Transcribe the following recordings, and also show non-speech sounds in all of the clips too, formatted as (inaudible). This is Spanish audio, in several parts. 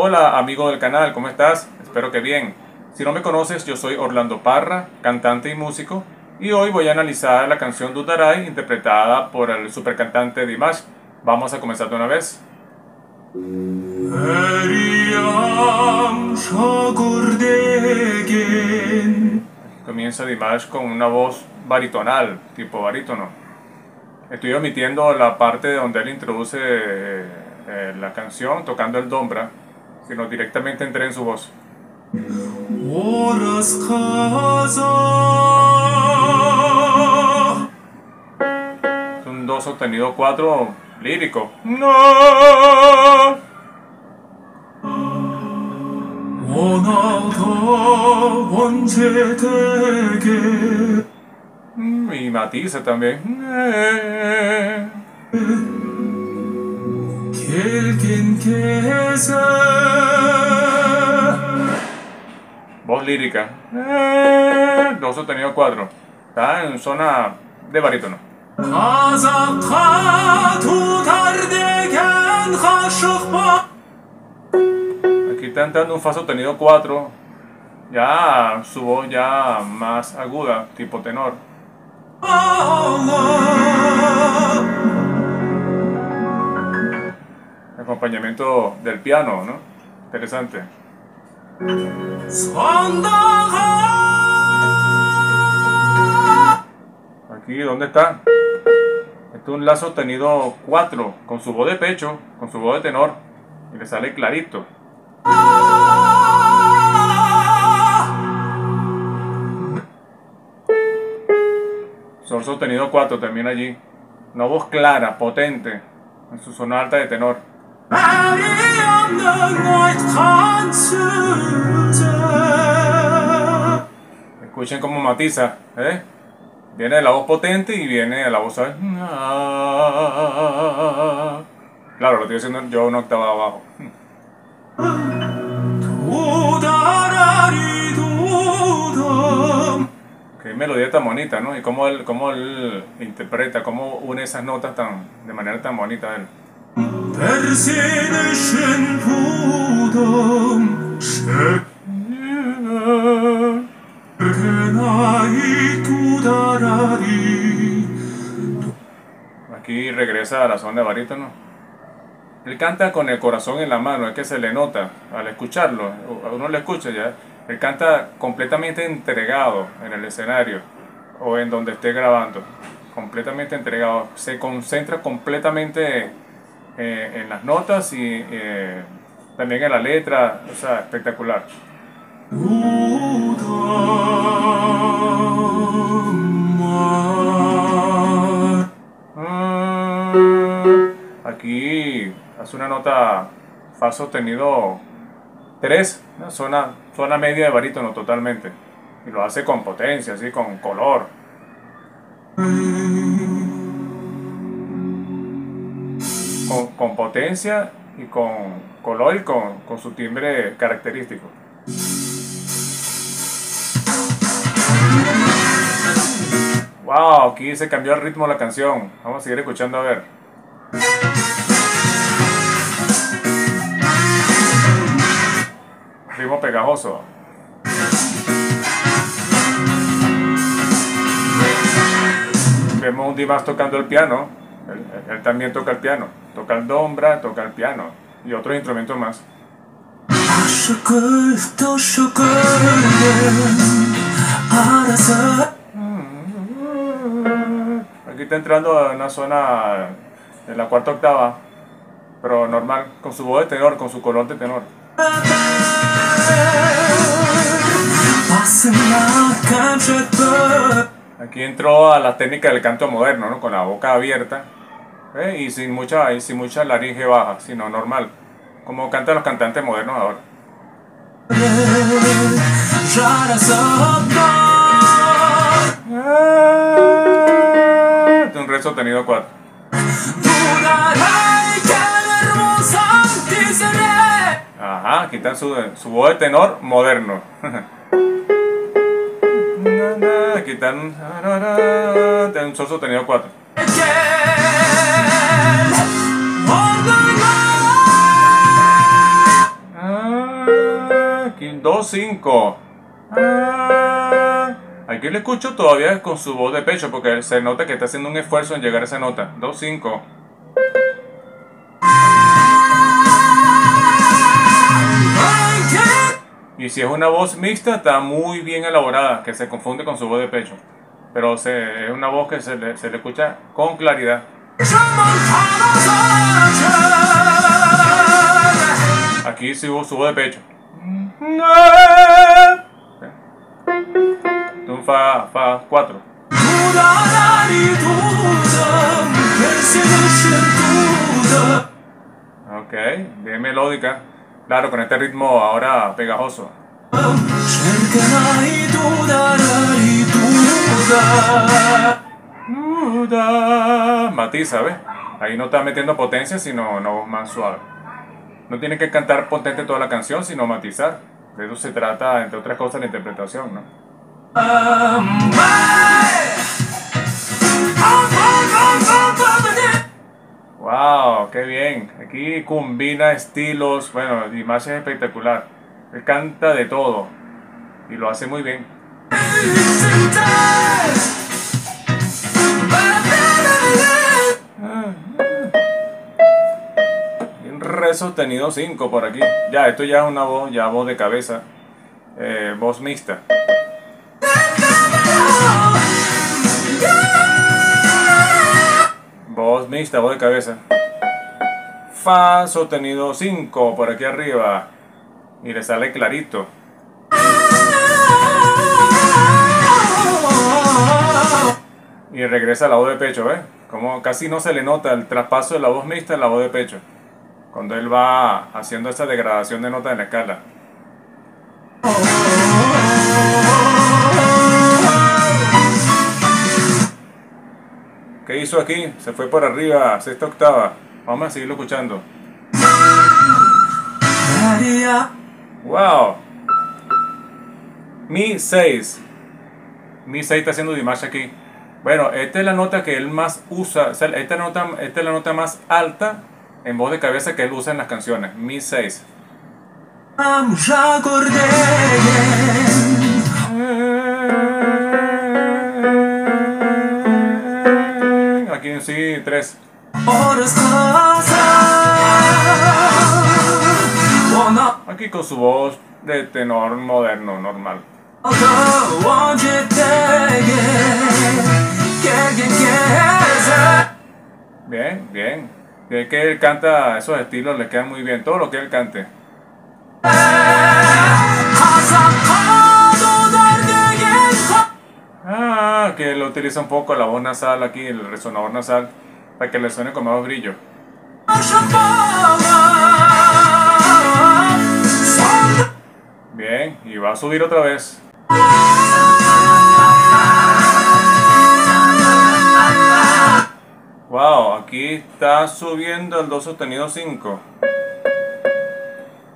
Hola amigo del canal, ¿cómo estás? Espero que bien. Si no me conoces, yo soy Orlando Parra, cantante y músico, y hoy voy a analizar la canción Dudarai interpretada por el supercantante Dimash. Vamos a comenzar de una vez. Comienza Dimash con una voz baritonal, tipo barítono. Estoy omitiendo la parte donde él introduce eh, la canción tocando el dombra, sino directamente entré en su voz. Es un do sostenido 4 lírico. No. Y matiza también. Voz lírica. Do sostenido 4. Está en zona de barítono. Aquí está entrando un fa sostenido 4. Ya su voz ya más aguda, tipo tenor. Acompañamiento del piano, ¿no? Interesante. Aquí, ¿dónde está? Este es un la sostenido 4 con su voz de pecho, con su voz de tenor, y le sale clarito. Sol sostenido 4 termina allí. Una voz clara, potente, en su zona alta de tenor. Escuchen cómo matiza, ¿eh? Viene la voz potente y viene la voz ¿sabes? Claro, lo estoy haciendo yo una octava abajo. Qué melodía tan bonita, ¿no? Y cómo él, cómo él interpreta, cómo une esas notas tan, de manera tan bonita él. Aquí regresa a la zona de barítono. Él canta con el corazón en la mano, es que se le nota al escucharlo, uno le escucha ya. Él canta completamente entregado en el escenario o en donde esté grabando, completamente entregado. Se concentra completamente eh, en las notas y eh, también en la letra, o sea, espectacular. Aquí hace una nota fa sostenido 3, zona, zona media de barítono totalmente. Y lo hace con potencia, así, con color. Con, potencia y con color y con, con su timbre característico. Wow, aquí se cambió el ritmo de la canción. Vamos a seguir escuchando a ver. Ritmo pegajoso. Vemos un Dimas tocando el piano. Él, también toca el piano. Toca el dombra, toca el piano. Y otros instrumentos más. Aquí está entrando en una zona en la cuarta octava, pero normal, con su voz de tenor, con su color de tenor. Aquí entró a la técnica del canto moderno, ¿no? con la boca abierta ¿eh? y sin mucha, y sin mucha laringe baja, sino normal, como cantan los cantantes modernos ahora. un re sostenido 4. Ajá, aquí está su, su voz de tenor moderno. (laughs) Aquí está un, un sol sostenido 4. 2-5. Ah, aquí le escucho todavía con su voz de pecho porque se nota que está haciendo un esfuerzo en llegar a esa nota. 2-5. Y si es una voz mixta, está muy bien elaborada, que se confunde con su voz de pecho. Pero se, es una voz que se le, se escucha con claridad. Aquí subo su voz de pecho. Fa, fa 4. Ok, bien melódica. Claro, con este ritmo ahora pegajoso. Matiza, ¿ves? Ahí no está metiendo potencia, sino no más suave. No tiene que cantar potente toda la canción, sino matizar. De eso se trata, entre otras cosas, la interpretación, ¿no? ¡Wow! ¡Qué bien! Aquí combina estilos, bueno, es espectacular. Él canta de todo y lo hace muy bien. Re sostenido 5 por aquí. Ya, esto ya es una voz, ya voz de cabeza. Eh, voz mixta. Voz mixta, voz de cabeza. Fa sostenido 5 por aquí arriba. Le sale clarito. Y regresa la voz de pecho, ¿ves? Como casi no se le nota el traspaso de la voz mixta en la voz de pecho. Cuando él va haciendo esa degradación de nota en la escala. ¿Qué hizo aquí? Se fue por arriba, sexta octava. Vamos a seguirlo escuchando. ¡Wow! Mi 6. Mi 6 está haciendo Dimash aquí. Bueno, esta es la nota que él más usa. esta, nota, esta es la nota más alta en voz de cabeza que él usa en las canciones. Mi 6. Aquí en sí, 3. Aquí con su voz de tenor moderno, normal. Bien, bien. Que él canta esos estilos le quedan muy bien. Todo lo que él cante. Ah, que él utiliza un poco la voz nasal aquí, el resonador nasal, para que le suene con más brillo. Bien, y va a subir otra vez. Aquí está subiendo el do sostenido 5.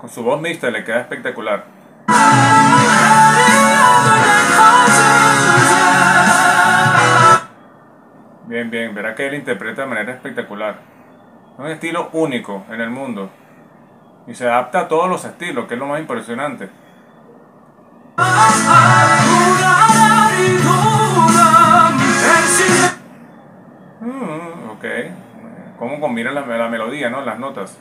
Con su voz mixta le queda espectacular. Bien, bien, verá que él interpreta de manera espectacular. Es un estilo único en el mundo. Y se adapta a todos los estilos, que es lo más impresionante. ¿Cómo combina la, la melodía, no? Las notas.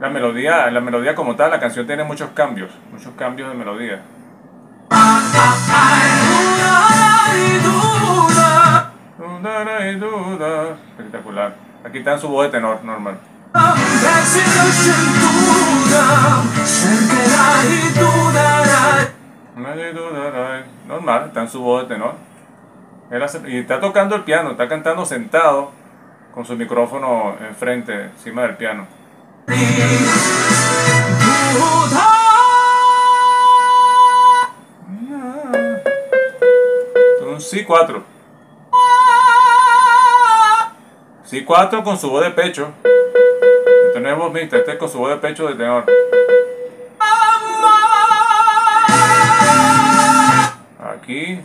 La melodía, la melodía como tal, la canción tiene muchos cambios, muchos cambios de melodía. Espectacular. Aquí está en su voz de tenor normal. Normal, está en su voz de tenor. y está tocando el piano, está cantando sentado con su micrófono enfrente, encima del piano. Un sí 4. Sí 4 con su voz de pecho. Este no es voz mixta, este es con su voz de pecho de tenor. Aquí,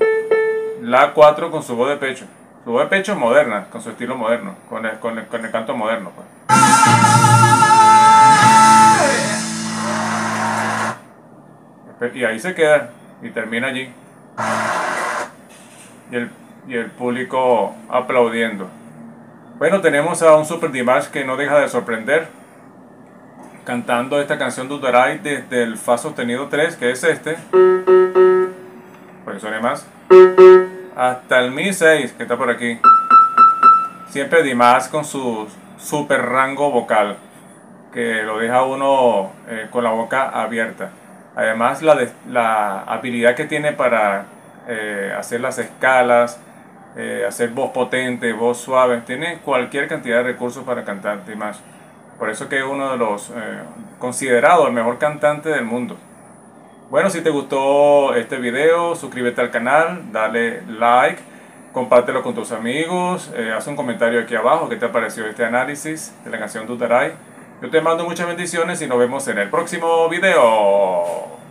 La 4 con su voz de pecho. Su voz de pecho moderna, con su estilo moderno, con el, con el, con el canto moderno. Pues. Y ahí se queda y termina allí. Y el, y el público aplaudiendo. Bueno, tenemos a un Super Dimash que no deja de sorprender. Cantando esta canción Dudaray desde el Fa sostenido 3, que es este. Pues suene más. Hasta el Mi 6, que está por aquí. Siempre Dimash con su super rango vocal. Que lo deja uno eh, con la boca abierta. Además, la, la habilidad que tiene para eh, hacer las escalas, eh, hacer voz potente, voz suave, tiene cualquier cantidad de recursos para cantar más. Por eso que es uno de los considerados el mejor cantante del mundo. Bueno, si te gustó este video, suscríbete al canal, dale like, compártelo con tus amigos, haz un comentario aquí abajo que te ha parecido este análisis de la canción Tutaray. Yo te mando muchas bendiciones y nos vemos en el próximo video.